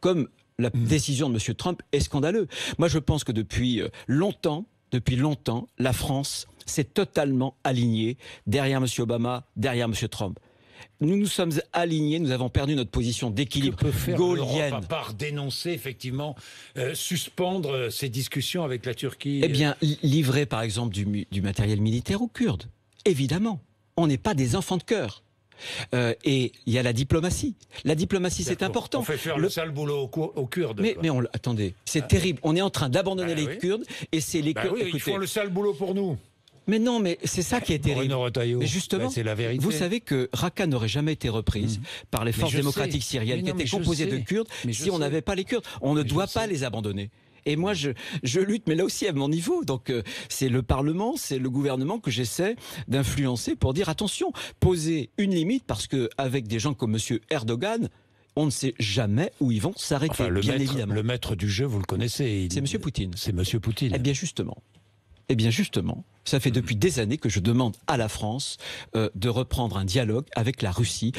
comme la décision de M. Trump est scandaleuse. Moi, je pense que depuis euh, longtemps, depuis longtemps, la France s'est totalement alignée derrière M. Obama, derrière M. Trump. Nous nous sommes alignés, nous avons perdu notre position d'équilibre gaulienne. à part dénoncer, effectivement, euh, suspendre euh, ces discussions avec la Turquie Eh bien, li- livrer par exemple du matériel militaire aux Kurdes. Évidemment, on n'est pas des enfants de cœur. Euh, et il y a la diplomatie. La diplomatie, c'est important. On fait faire le, Le- sale boulot aux, Kurdes. Mais, on, attendez, c'est terrible. On est en train d'abandonner Bah les oui. Kurdes et c'est les Bah Kurdes. oui, ils écoutez, font le sale boulot pour nous. Mais non, mais c'est ça qui est terrible. Retailleau. Mais justement, Bah, c'est la vérité. Vous savez que Raqqa n'aurait jamais été reprise par les forces démocratiques sais. syriennes qui étaient composées de. Kurdes Mais si on n'avait pas les Kurdes. On ne Mais doit pas sais. les abandonner. Et moi, je, je lutte, mais là aussi à mon niveau. Donc, euh, c'est le Parlement, c'est le gouvernement que j'essaie d'influencer pour dire attention, poser une limite, parce que avec des gens comme Monsieur Erdogan, on ne sait jamais où ils vont s'arrêter. Enfin, le, bien maître, évidemment. le maître du jeu, vous le connaissez. C'est Monsieur Poutine. C'est Monsieur Poutine. Eh bien justement, eh bien justement, ça fait depuis des années que je demande à la France euh, de reprendre un dialogue avec la Russie